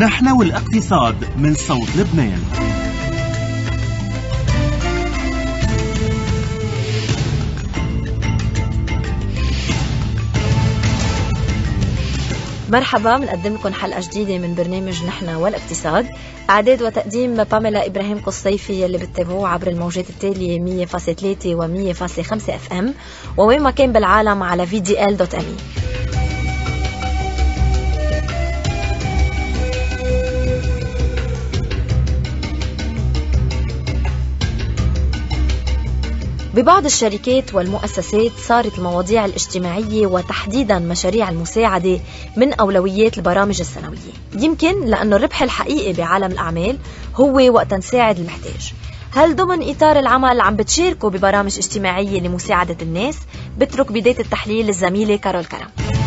نحن والاقتصاد من صوت لبنان. مرحبا بنقدم لكم حلقة جديدة من برنامج نحن والاقتصاد. إعداد وتقديم باميلا إبراهيم قصيفي اللي بتتابعوه عبر الموجات التالية 100.3 و 100.5 اف ام ووين ما كان بالعالم على في ببعض الشركات والمؤسسات صارت المواضيع الاجتماعية وتحديدا مشاريع المساعدة من أولويات البرامج السنوية. يمكن لأنه الربح الحقيقي بعالم الأعمال هو وقت نساعد المحتاج. هل ضمن إطار العمل عم بتشاركوا ببرامج اجتماعية لمساعدة الناس؟ بترك بداية التحليل الزميلة كارول كرم.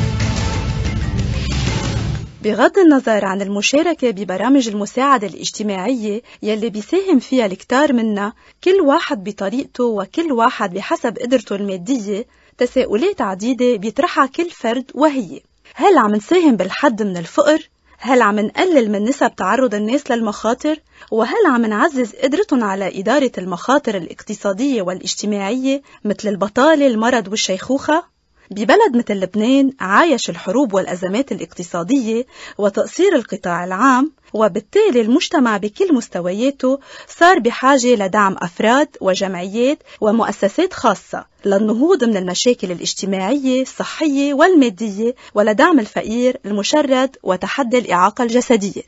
بغض النظر عن المشاركة ببرامج المساعدة الاجتماعية يلي بيساهم فيها الكتار منا كل واحد بطريقته وكل واحد بحسب قدرته المادية تساؤلات عديدة بيطرحها كل فرد وهي هل عم نساهم بالحد من الفقر؟ هل عم نقلل من نسب تعرض الناس للمخاطر؟ وهل عم نعزز قدرتهم على إدارة المخاطر الاقتصادية والاجتماعية مثل البطالة، المرض والشيخوخة؟ ببلد مثل لبنان عايش الحروب والأزمات الاقتصادية وتقصير القطاع العام وبالتالي المجتمع بكل مستوياته صار بحاجة لدعم أفراد وجمعيات ومؤسسات خاصة للنهوض من المشاكل الاجتماعية الصحية والمادية ولدعم الفقير المشرد وتحدي الإعاقة الجسدية.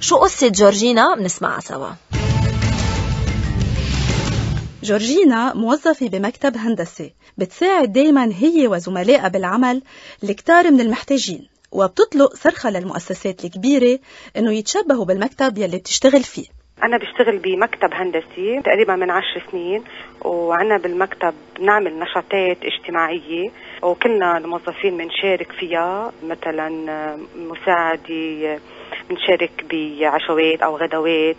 شو قصة جورجينا؟ بنسمعها سوا. جورجينا موظفة بمكتب هندسي بتساعد دايما هي وزملائها بالعمل الكتار من المحتاجين وبتطلق صرخة للمؤسسات الكبيرة إنه يتشبهوا بالمكتب يلي بتشتغل فيه. أنا بشتغل بمكتب هندسي تقريبا من عشر سنين وعنا بالمكتب نعمل نشاطات اجتماعية وكلنا الموظفين بنشارك فيها مثلا مساعدة بنشارك بعشوات أو غدوات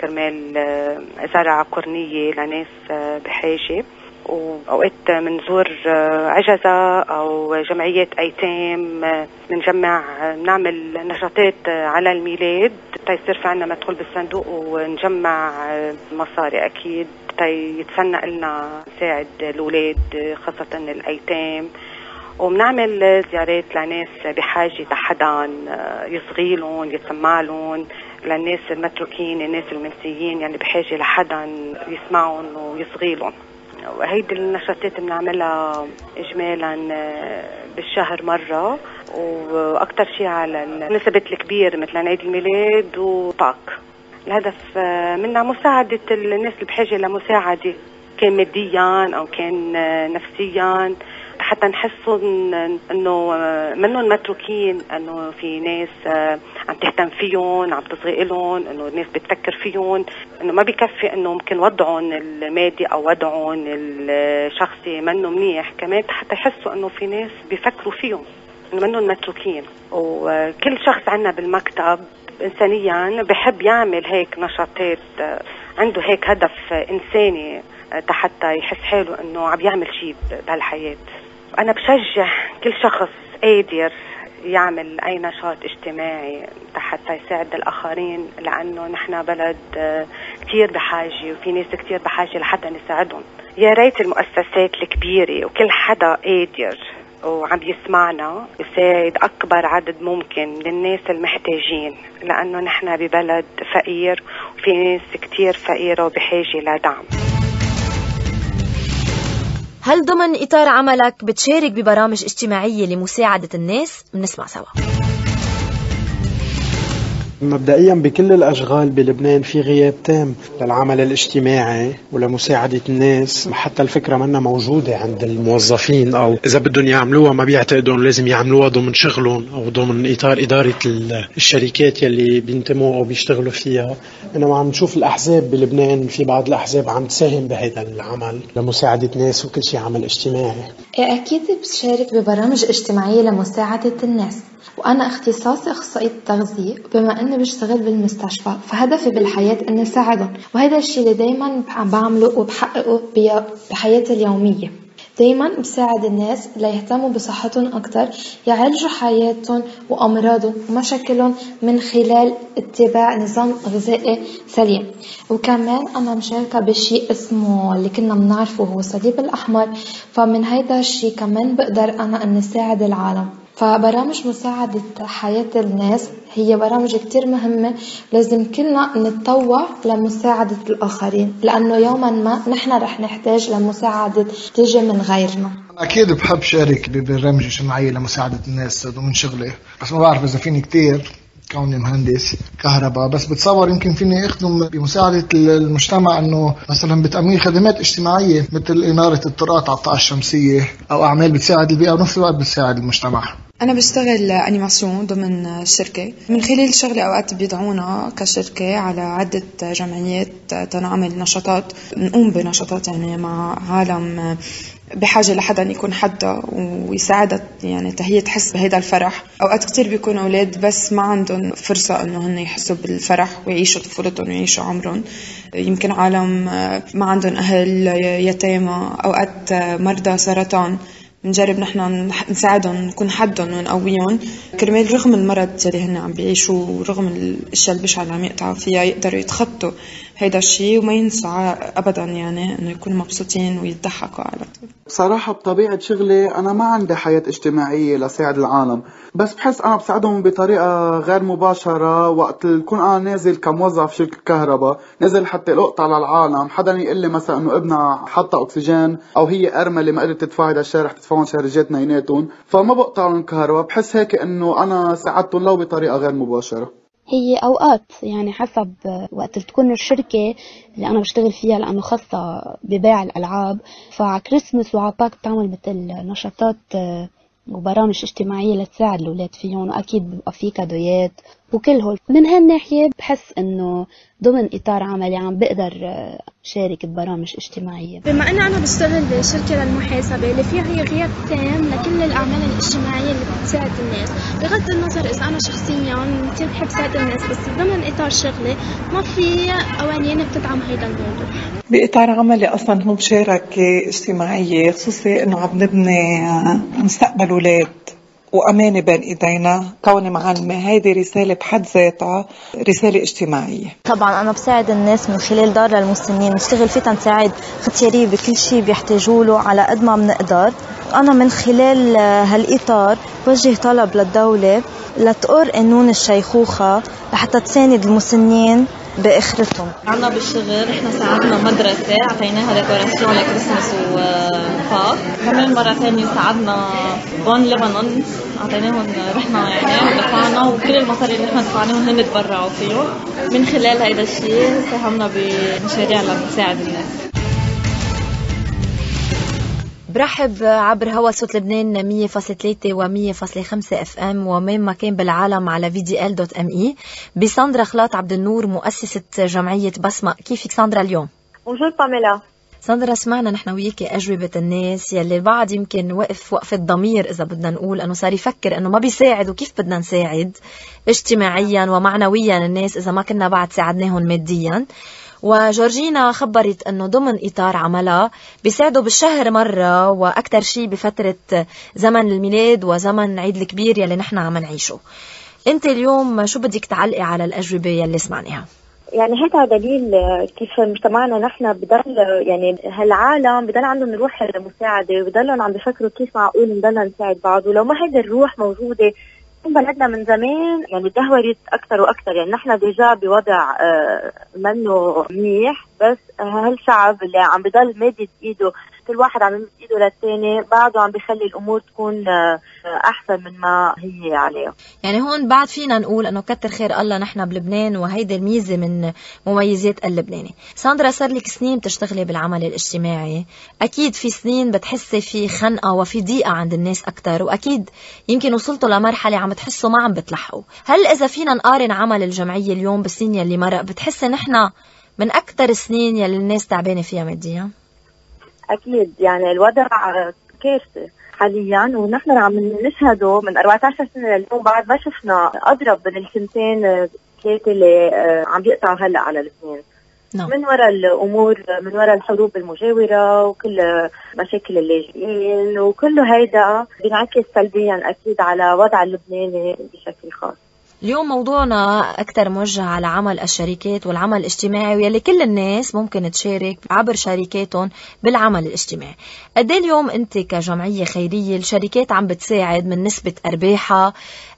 كرمال زرع قرنية لناس بحاجة. وأوقات بنزور عجزة أو جمعيات أيتام بنجمع نعمل نشاطات على الميلاد. تيصير في عنا مدخول بالصندوق ونجمع مصاري أكيد. تيتسنى لنا نساعد الأولاد خاصة الأيتام. وبنعمل زيارات لناس بحاجة لحدا يصغي لهم يسمع لهم للناس المتروكين الناس المنسيين يعني بحاجة لحدا يسمعهم ويصغي لهم وهيدي النشاطات بنعملها اجمالا بالشهر مرة. وأكثر شيء على النسبة الكبير مثل عيد الميلاد وطاق. الهدف منها مساعدة الناس اللي بحاجة لمساعدة كان ماديا أو كان نفسيا. حتى نحسهم إنه منهم متروكين إنه في ناس عم تهتم فيهم عم تصغي لهم إنه الناس بتفكر فيهم. إنه ما بكفي إنه ممكن وضعهم المادي أو وضعهم الشخصي منه منيح. كمان حتى يحسوا إنه في ناس بيفكروا فيهم. إنه منهم متروكين. وكل شخص عنا بالمكتب انسانيا بحب يعمل هيك نشاطات عنده هيك هدف إنساني حتى يحس حاله إنه عم يعمل شيء بهالحياة. أنا بشجع كل شخص قادر يعمل أي نشاط اجتماعي حتى يساعد الآخرين لأنه نحن بلد كثير بحاجة وفي ناس كثير بحاجة لحتى نساعدهم يا ريت المؤسسات الكبيرة وكل حدا قادر وعم يسمعنا يساعد أكبر عدد ممكن من الناس المحتاجين لأنه نحن ببلد فقير وفي ناس كثير فقيرة وبحاجة لدعم. هل ضمن إطار عملك بتشارك ببرامج اجتماعية لمساعدة الناس؟ بنسمع سوا مبدئيا بكل الأشغال بلبنان في غياب تام للعمل الاجتماعي ولمساعدة الناس حتى الفكرة منا موجودة عند الموظفين أو إذا بدهم يعملوها ما بيعتقدوا لازم يعملوها ضمن شغلهم أو ضمن اطار إدارة الشركات يلي بينتموا أو بيشتغلوا فيها. إنما عم نشوف الأحزاب بلبنان في بعض الأحزاب عم تساهم بهذا العمل لمساعدة ناس وكل شيء عمل اجتماعي. أكيد بشارك ببرامج اجتماعية لمساعدة الناس. وأنا اختصاصي أخصائية تغذية وبما أني بشتغل بالمستشفى فهدفي بالحياة أني ساعدهم وهذا الشيء اللي دايما بعمله وبحققه بحياتي اليومية. دايما بساعد الناس ليهتموا بصحتهم أكثر يعالجوا حياتهم وأمراضهم ومشاكلهم من خلال اتباع نظام غذائي سليم. وكمان أنا مشاركة بشيء اسمه اللي كنا بنعرفه هو الصليب الأحمر. فمن هيدا الشيء كمان بقدر أنا أني ساعد العالم. فبرامج مساعدة حياة الناس هي برامج كتير مهمة لازم كلنا نتطوع لمساعدة الآخرين لأنه يوما ما نحن رح نحتاج لمساعدة تيجي من غيرنا. أكيد بحب شارك ببرامج اجتماعية لمساعدة الناس ضمن شغلي بس ما بعرف إذا فيني كتير. كوني مهندس كهرباء. بس بتصور يمكن فيني أخدم بمساعدة المجتمع إنه مثلا بتأمين خدمات اجتماعية مثل إنارة الطرقات على الطاقة الشمسية أو أعمال بتساعد البيئة ونفس الوقت بتساعد المجتمع. أنا بشتغل أنيماسيون ضمن الشركة من خلال شغلي أوقات بيدعونا كشركة على عدة جمعيات تنعمل نشاطات. نقوم بنشاطات يعني مع عالم بحاجة لحدا يكون حدا ويساعدها يعني تهي تحس بهيدا الفرح. أوقات كتير بيكونوا أولاد بس ما عندهم فرصة إنه هن يحسوا بالفرح ويعيشوا طفولتهم ويعيشوا عمرهم. يمكن عالم ما عندهم أهل يتامى أوقات مرضى سرطان. بنجرب نحن نساعدهم نكون حدهم ونقويهم كرمال رغم المرض اللي هن عم بيعيشوا ورغم الأشياء البشعه اللي عم يقطعوا فيها يقدروا يتخطوا. هيدا الشيء وما ينسوا ابدا يعني إنه يكونوا مبسوطين ويضحكوا على طول. بصراحة بطبيعة شغلي أنا ما عندي حياة اجتماعية لساعد العالم بس بحس أنا بساعدهم بطريقة غير مباشرة وقت كون أنا نازل كموظف شركة كهرباء نازل حتى لقطة للعالم حدا يقول لي مثلا إنه ابنها حاطة أكسجين أو هي أرملة ما قدرت تدفع هذا الشيء رح تدفعون شهرجات نيناتهم فما بقطع لهم كهرباء بحس هيك إنه أنا ساعدتهم لو بطريقة غير مباشرة. هي أوقات يعني حسب وقت تكون الشركة اللي أنا بشتغل فيها لأنه خاصة ببيع الألعاب. فعلى كريسمس وعلى باك بتعمل مثل نشاطات وبرامج اجتماعية لتساعد الأولاد فيهم. وأكيد بيبقى في كادويات وكل هول. من هالناحية بحس إنه ضمن إطار عملي عم بقدر شارك ببرامج اجتماعية. بما أن أنا بشتغل بشركة للمحاسبة اللي فيها هي غياب تام لكل الأعمال الاجتماعية اللي بتساعد الناس. بغض النظر إذا أنا شخصيا كثير بحب ساعد الناس بس ضمن إطار شغلي ما في قوانين بتدعم هيدا الموضوع. بإطار عملي أصلا هو مشاركة اجتماعية خصوصي إنه عم نبني مستقبل أولاد. وأمانة بين إيدينا كوني معلمة هيدي رسالة بحد ذاتها رسالة اجتماعية. طبعا أنا بساعد الناس من خلال دار للمسنين نشتغل فيها تنساعد ختياري بكل شيء بيحتاجوا له على قد ما بنقدر. أنا من خلال هالإطار بوجه طلب للدولة لتقر قانون الشيخوخة لحتى تساند المسنين بآخرتهم. عنا بالشغل إحنا ساعدنا مدرسة أعطيناها décoration ل Christmas وفاك كمان مرة ثانية ساعدنا بون لبنان أعطيناهم رحنا يعني ودفعنا وكل المصاري اللي إحنا دفعناهم هن تبرعوا فيهم من خلال هيدا الشيء ساهمنا بمشاريع لنساعد الناس برحب عبر هوا صوت لبنان 100.3 و 100.5 FM ومين ما كان بالعالم على VDL dot me بساندرا خلاط عبد النور مؤسسة جمعية بسمة كيفك ساندرا اليوم؟ bonjour باميلا ساندرا سمعنا نحن وياك أجوبة الناس يلي البعض يمكن وقف وقفة ضمير إذا بدنا نقول أنه صار يفكر أنه ما بيساعد وكيف بدنا نساعد اجتماعيا ومعنويا الناس إذا ما كنا بعد ساعدناهم ماديا. وجورجينا خبرت انه ضمن إطار عملها بيساعدوا بالشهر مرة وأكثر شيء بفترة زمن الميلاد وزمن عيد الكبير يلي نحن عم نعيشه. أنت اليوم شو بدك تعلقي على الأجوبة يلي سمعناها؟ يعني هذا دليل كيف مجتمعنا نحن بضل يعني هالعالم بضل عندهم روح المساعدة وبضلهم عم بفكروا كيف معقول نضلنا نساعد بعض ولو ما هيدي الروح موجودة بلدنا من زمان يعني دهورت أكثر وأكثر. يعني نحن ديجا بوضع آه منه منيح. بس هالشعب اللي عم بضل مادد ايده كل واحد عم يمد إيده للثاني بعده عم بخلي الأمور تكون آه أحسن من ما هي عليه يعني هون بعد فينا نقول إنه كتر خير الله نحن بلبنان وهيدي الميزة من مميزات اللبناني. ساندرا صار لك سنين بتشتغلي بالعمل الاجتماعي. أكيد في سنين بتحسي في خنقة وفي ضيقة عند الناس أكثر وأكيد يمكن وصلتوا لمرحلة عم تحسوا ما عم بتلحقوا. هل إذا فينا نقارن عمل الجمعية اليوم بالسنين يلي مرق بتحسي نحن من أكثر السنين يلي الناس تعبانة فيها ماديا؟ أكيد يعني الوضع كارثة حاليا ونحن عم نشهده من 14 سنة لليوم بعد ما شفنا أضرب من السنتين ثلاثة اللي عم بيقطعوا هلأ على الاثنين. نعم. من وراء الأمور من وراء الحروب المجاورة وكل مشاكل اللاجئين وكله هيدا بينعكس سلبيا أكيد على وضع اللبناني بشكل خاص. اليوم موضوعنا أكثر موجه على عمل الشركات والعمل الاجتماعي واللي كل الناس ممكن تشارك عبر شركاتهم بالعمل الاجتماعي. قد إيه اليوم أنت كجمعية خيرية الشركات عم بتساعد من نسبة أرباحها؟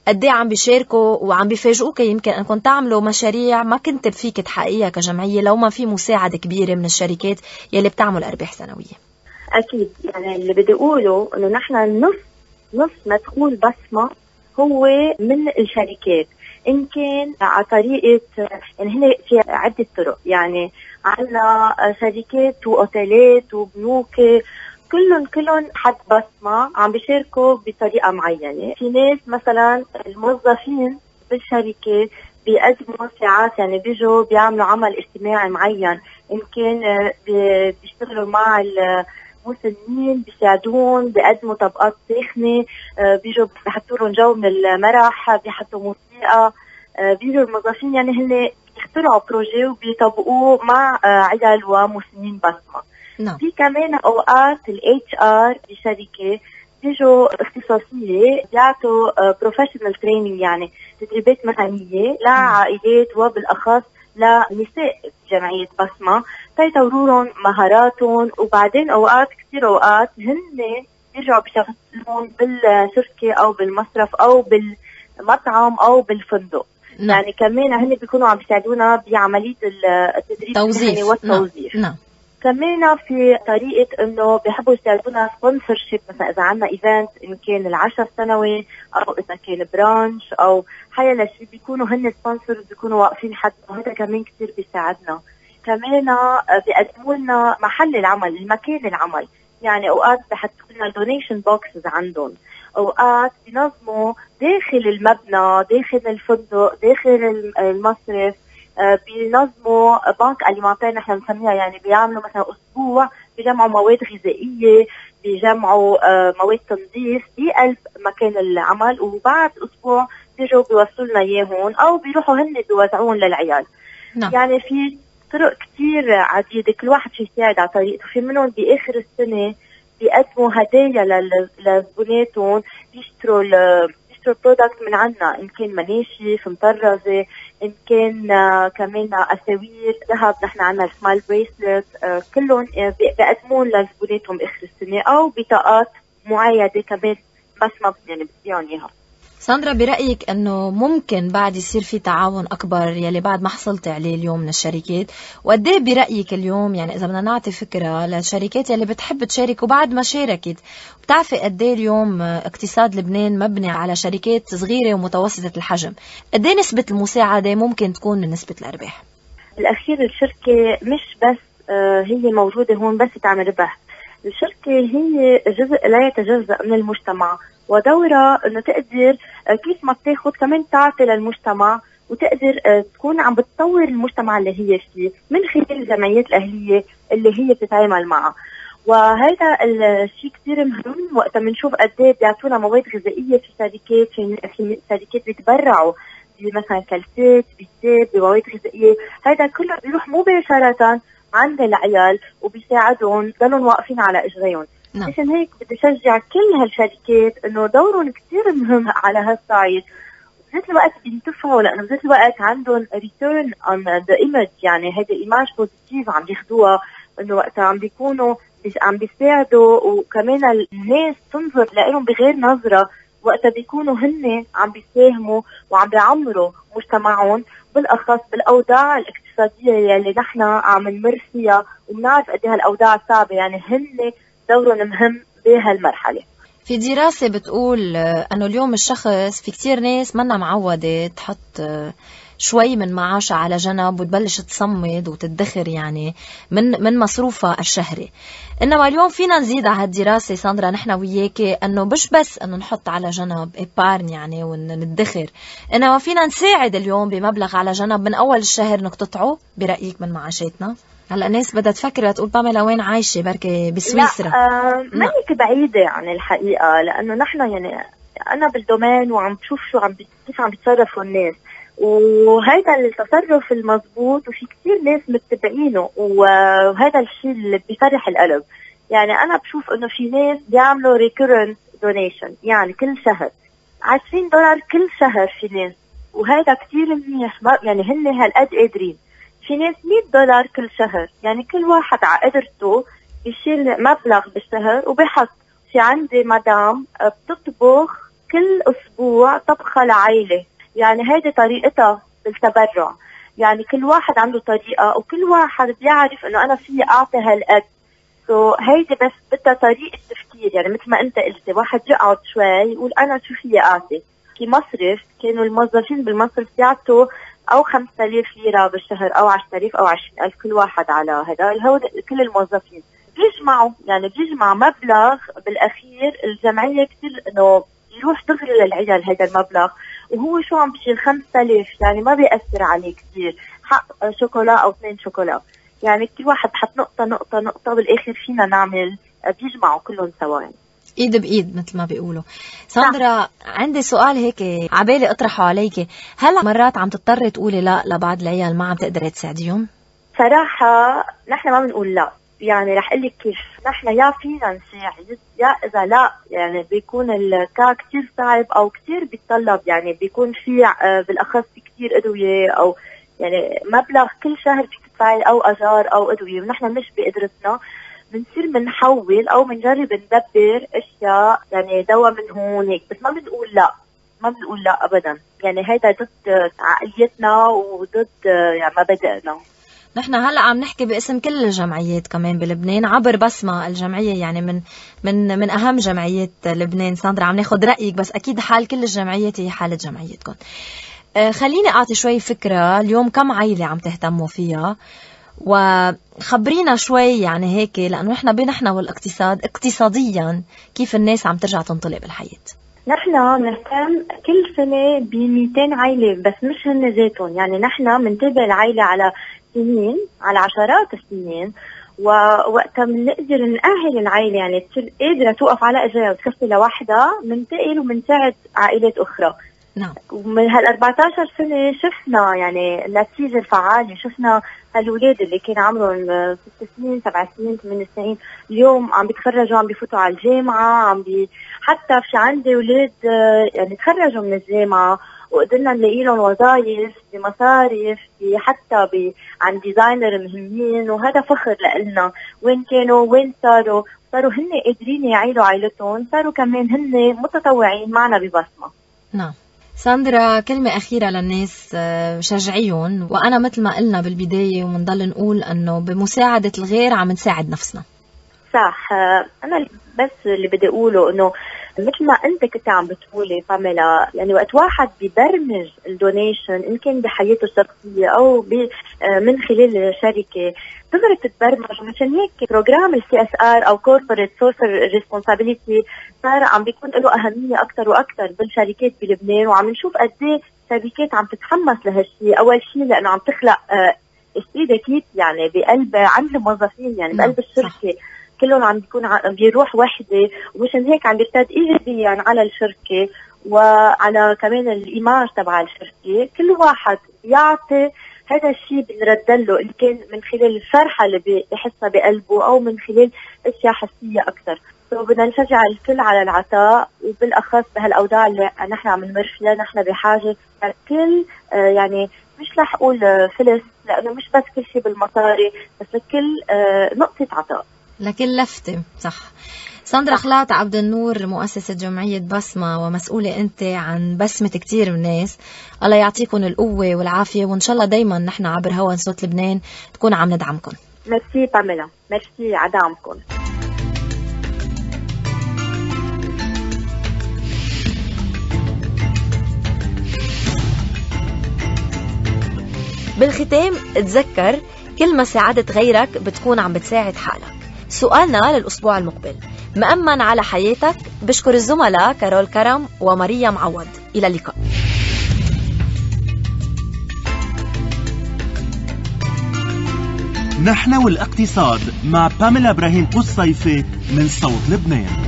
قد إيه عم بيشاركوا وعم بيفاجئوك؟ يمكن أنكم تعملوا مشاريع ما كنت فيك تحققيها كجمعية لو ما في مساعدة كبيرة من الشركات يلي بتعمل أرباح سنوية. أكيد. يعني اللي بدي أقوله إنه نحن نص نص مدخول بصمة هو من الشركات. ان كان على طريقة يعني هنا في عدة طرق. يعني عندنا شركات وأوتيلات وبنوك كلهم كلهم حد بصمه عم بيشاركوا بطريقة معينة، في ناس مثلا الموظفين بالشركة بيقدموا ساعات يعني بيجوا بيعملوا عمل اجتماعي معين. ان كان بيشتغلوا مع المسنين بيساعدون بيقدموا طبقات ساخنة بيجوا بيحطوا لهم جو من المرح بيحطوا موسيقى بيجوا الموظفين يعني هن يخترعوا projet وبيطبقوه مع عيال ومسنين بسمة نعم. في كمان أوقات ال HR بشركة بيجوا اختصاصية بيعطوا professional training يعني تدريبات مهنية لعائلات وبالأخص لنساء جمعية بسمة تيطوروا لهم مهاراتهم وبعدين أوقات كثير أوقات هن بيرجعوا بيشغلون بالشركة أو بالمصرف أو بالمطعم أو بالفندق. نعم. يعني كمان هن بيكونوا عم بيساعدونا بعملية التدريب المهني والتوظيف نعم. كمان في طريقة إنه بيحبوا يساعدونا sponsorship مثلا إذا عندنا event إن كان العشاء السنوي أو إذا كان brunch أو أيا شيء بيكونوا هن sponsors بيكونوا واقفين حد. وهذا كمان كثير بيساعدنا. كمان بيقدموا لنا محل العمل المكان العمل. يعني أوقات بحطوا لنا donation boxes عندهم. أوقات بينظموا داخل المبنى داخل الفندق داخل المصرف بينظموا banque alimentaire نحن بنسميها. يعني بيعملوا مثلا أسبوع بيجمعوا مواد غذائية بيجمعوا مواد تنظيف بقلب مكان العمل. وبعد أسبوع بيجوا بيوصلوا لنا إياهم أو بيروحوا هن بيوزعوهم للعيال. نعم. يعني في طرق كثير عديدة. كل واحد في يساعد على طريقته. في منهم باخر السنة بيقدموا هدايا لزبوناتهم بيشتروا بيشتروا product من عنا. إن كان مناشف مطرزة إن كان كمان اساوير ذهب نحن عندنا ال smile bracelet كلهم بيقدمون لزبوناتهم آخر السنة. أو بطاقات معايدة كمان. بس ما يعني بتبيعهم إياها. ساندرا برأيك أنه ممكن بعد يصير في تعاون أكبر يلي بعد ما حصلت عليه اليوم من الشركات؟ وقد إيه برأيك اليوم يعني إذا بدنا نعطي فكرة للشركات يلي بتحب تشارك وبعد ما شاركت؟ بتعرفي قد إيه اليوم اقتصاد لبنان مبني على شركات صغيرة ومتوسطة الحجم؟ قد إيه نسبة المساعدة ممكن تكون من نسبة الأرباح؟ الأخير الشركة مش بس هي موجودة هون بس تعمل ربح. الشركة هي جزء لا يتجزأ من المجتمع. ودورها إنه تقدر كيف ما بتاخذ كمان تعطي للمجتمع وتقدر تكون عم بتطور المجتمع اللي هي فيه من خلال الجمعيات الأهلية اللي هي بتتعامل معها. وهذا الشيء كثير مهم وقت بنشوف قد إيه بيعطونا مواد غذائية في شركات في, شركات بيتبرعوا مثلا كلسات بيتات بمواد غذائية. هذا كله بيروح مباشرة عند العيال وبيساعدهم ضلهم واقفين على إجريهم. نعم. عشان هيك بدي اشجع كل هالشركات إنه دورهم كثير مهم على هالصعيد. بذات الوقت بينتفعوا لأنه بذات الوقت عندهم return on the image يعني هيدي image positive عم ياخذوها إنه وقتها عم بيكونوا عم بيساعدوا وكمان الناس تنظر لهم بغير نظرة. وقتها بيكونوا هن عم بيساهموا وعم بيعمروا مجتمعهم بالأخص بالأوضاع الاقتصادية يلي نحن عم نمر فيها وبنعرف قد إيه هالأوضاع صعبة. يعني هن دورهم مهم بهالمرحلة. في دراسة بتقول أنه اليوم الشخص في كتير ناس منا معودة تحط شوي من معاشها على جنب وتبلش تصمد وتدخر يعني من من مصروفها الشهري. إنما اليوم فينا نزيد على هالدراسة ساندرا نحن وياكي إنه مش بس إنه نحط على جنب épargne يعني وندخر إنما فينا نساعد اليوم بمبلغ على جنب من أول الشهر نقتطعه برأيك من معاشاتنا؟ هلا الناس بدها تفكر تقول باميلا وين عايشة بركي بسويسرا. لا آه ما هيك بعيدة عن الحقيقة لأنه نحن يعني أنا بال domaine وعم بشوف شو عم كيف عم بيتصرفوا الناس. وهذا التصرف المضبوط وفي كثير ناس متبعينه وهذا الشيء اللي بيفرح القلب. يعني أنا بشوف إنه في ناس بيعملوا recurrent donation يعني كل شهر. 20 دولار كل شهر في ناس. وهذا كثير منيح يعني هن هالقد قادرين. في ناس 100 دولار كل شهر. يعني كل واحد على قدرته بيشيل مبلغ بالشهر وبيحط. في عندي مدام بتطبخ كل أسبوع طبخة لعائلة. يعني هيدي طريقتها بالتبرع. يعني كل واحد عنده طريقة وكل واحد بيعرف إنه أنا فيي اعطي هالقد سو هيدي بس بدها طريقة تفكير. يعني مثل ما أنت قلتي واحد يقعد شوي يقول أنا شو فيي أعطي. في مصرف كانوا الموظفين بالمصرف يعطوا أو 5000 ليرة بالشهر أو 10000 أو 20000 كل واحد على هذا. هو كل الموظفين. بيجمعوا يعني بيجمع مبلغ بالأخير. الجمعية كثير إنه يروح دغري للعيال هذا المبلغ وهو شو عم بشيل 5000 يعني ما بيأثر عليه كثير حق شوكولا أو اثنين شوكولا. يعني كل واحد بحط نقطة نقطة نقطة بالآخر فينا نعمل بيجمعوا كلهم سوا إيد بإيد مثل ما بيقولوا. ساندرا عندي سؤال هيك عبالي اطرحه عليك هل مرات عم تضطري تقولي لا لبعض العيال ما عم تقدري تساعديهم؟ صراحة نحن ما بنقول لا. يعني رح أقول لك كيف. نحن يا فينا نساعد يا إذا لا يعني بيكون الكا كثير صعب أو كثير بيتطلب. يعني بيكون في بالأخص كثير أدوية أو يعني مبلغ كل شهر فيك تدفعي أو أجار أو أدوية ونحن مش بقدرتنا. بنصير بنحول أو بنجرب ندبر أشياء يعني دواء من هون هيك. بس ما بنقول لا. ما بنقول لا ابدا. يعني هيدا ضد عقليتنا وضد يعني مبادئنا نحن هلأ عم نحكي باسم كل الجمعيات كمان بلبنان عبر بسمة الجمعية يعني من من من أهم جمعيات لبنان. ساندرا عم ناخذ رأيك بس أكيد حال كل الجمعيات هي حالة جمعيتكم آه، خليني أعطي شوي فكرة. اليوم كم عيلة عم تهتموا فيها؟ وخبرينا شوي يعني هيك لأنه إحنا بنحن والاقتصاد اقتصاديا كيف الناس عم ترجع تنطلق بالحياة؟ نحن بنهتم كل سنة ب 200 عائلة بس مش هن ذاتهم. يعني نحن بنتابع العائلة على سنين على عشرات السنين ووقتها بنقدر نأهل العائلة يعني تصير قادرة توقف على إجرها وتكفي لوحدها بننتقل وبنساعد عائلات أخرى. نعم. ومن هال 14 سنة شفنا يعني النتيجة الفعالة شفنا هالولاد اللي كان عمرهم ست سنين سبع سنين ثمان سنين اليوم عم بيتخرجوا عم بيفوتوا على الجامعة عم بي حتى في عندي ولاد يعني تخرجوا من الجامعة وقدرنا نلاقي لهم وظائف بمصارف حتى ب عند designer مهمين وهذا فخر لنا وين كانوا؟ وين صاروا؟ صاروا هن قادرين يعيلوا عائلتهم صاروا كمان هن متطوعين معنا ببسمة. نعم. ساندرا كلمة أخيرة للناس آه، شجعيهم. وأنا مثل ما قلنا بالبداية ومنضل نقول أنه بمساعدة الغير عم نساعد نفسنا. صح. آه، أنا بس اللي بدي أقوله أنه مثل ما أنت كنت عم بتقولي باميلا يعني وقت واحد ببرمج ال donation ان كان بحياته الشخصية أو آه، من خلال شركه دغري بتتبرمج مشان هيك program ال CSR أو corporate social responsibility صار عم بيكون له أهمية أكثر وأكثر بالشركات بلبنان وعم نشوف قد إيه شركات عم تتحمس لهالشيء أول شيء لأنه عم تخلق استيدة يعني بقلب عند الموظفين يعني بقلب الشركة. صح. كلهم عم بيكون بيروح وحدة ومشان هيك عم بيرتد ايجابيا على الشركة وعلى كمان الإيماج تبع الشركة. كل واحد بيعطي هذا الشيء بنرد له إن كان من خلال الفرحة اللي بحسها بقلبه أو من خلال أشياء حسية أكثر. بدنا نشجع الكل على العطاء وبالأخص بهالأوضاع اللي نحن عم نمر فيها نحن بحاجة الكل آه، يعني مش رح أقول فلس لأنه مش بس كل شيء بالمصاري بس لكل آه، نقطة عطاء. لكن لفتة صح. ساندرا خلاط عبد النور مؤسسة جمعية بسمة ومسؤولة أنت عن بسمة كتير من الناس. الله يعطيكم القوة والعافية وإن شاء الله دايما نحن عبر هوا صوت لبنان تكون عم ندعمكم. ميرسي باميلا. ميرسي على دعمكم بالختام تذكر كل ما ساعدت غيرك بتكون عم بتساعد حالك. سؤالنا للأسبوع المقبل. مأمن على حياتك بشكر الزملاء كارول كرم وماريا معوض. إلى اللقاء. نحن والاقتصاد مع باميلا إبراهيم قصيفي من صوت لبنان.